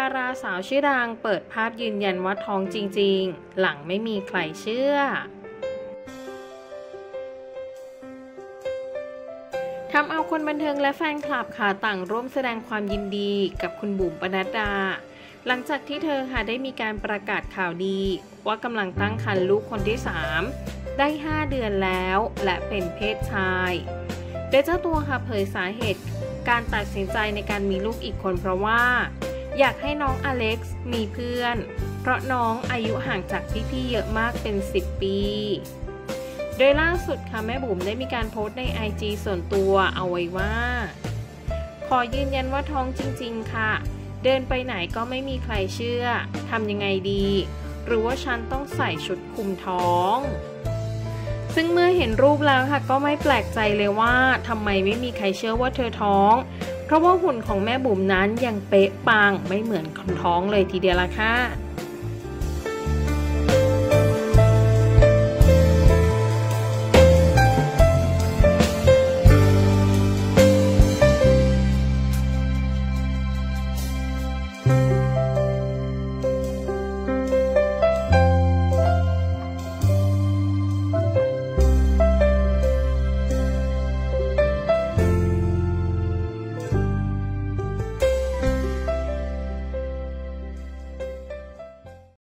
าราสาวชื่อดังเปิดภาพยืนยันว่าท้องจริงๆ หลังไม่มีใครเชื่อทำเอาคนบันเทิงและแฟนคลับค่ะต่างร่วมแสดงความยินดีกับคุณบุ๋มปนัดดา หลังจากที่เธอค่ะได้มีการประกาศข่าวดี ว่ากำลังตั้งครรภ์ลูกคนที่ 3 ได้ 5 เดือนแล้ว และเป็นเพศชายโดยเจ้าตัวค่ะเผยสาเหตุการตัดสินใจในการมีลูกอีกคนเพราะว่า อยากให้น้องอเล็กซ์มีเพื่อน เพราะน้องอายุห่างจากพี่ๆเยอะมากเป็น 10 ปี โดยล่าสุดค่ะแม่บุ๋มได้มีการโพสต์ใน IG ส่วนตัวเอาไว้ว่า ขอยืนยันว่าท้องจริงๆ ค่ะ เดินไปไหนก็ไม่มีใครเชื่อทำยังไงดี หรือว่าฉันต้องใส่ชุดคุมท้องซึ่งเมื่อเห็นรูปแล้วค่ะก็ไม่แปลกใจเลยว่าทำไมไม่มีใครเชื่อว่าเธอท้อง เพราะว่าหุ่นของแม่บุ๋มนั้นยังเป๊ะปังไม่เหมือนคนท้องเลยทีเดียวละค่ะ